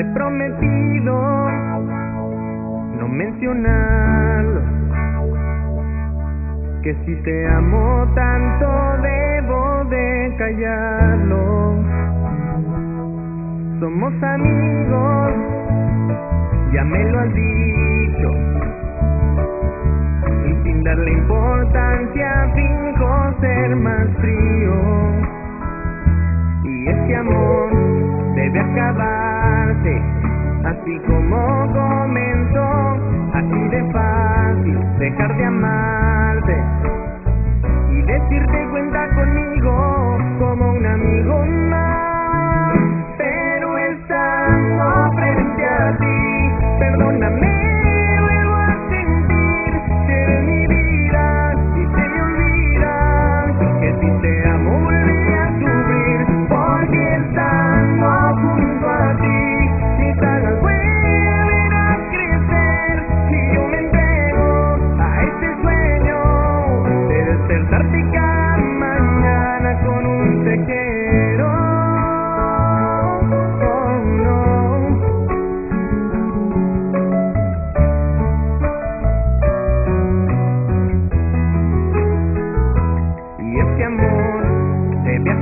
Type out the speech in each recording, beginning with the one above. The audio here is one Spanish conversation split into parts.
He prometido no mencionarlo. Que si te amo tanto debo de callarlo. Somos amigos, ya me lo has dicho. Y sin darle importancia finjo ser más triste. Así como comenzó, así de fácil dejar de amarte y decirte cuenta conmigo como un amigo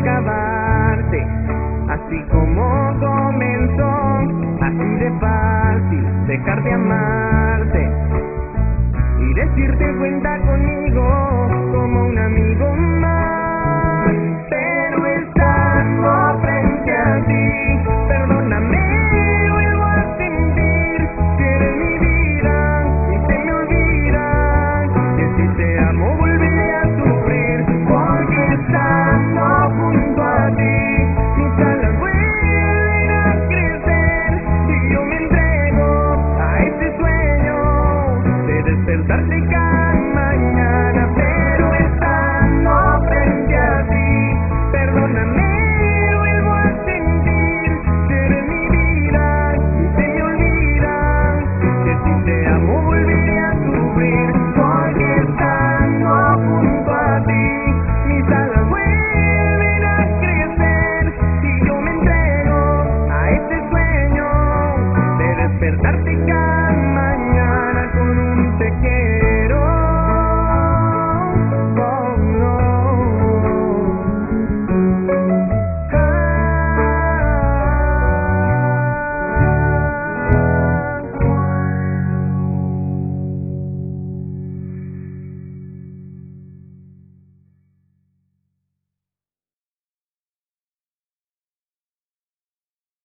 acabarse, así como comenzó, así de fácil dejar de amarte. Y decirte cuenta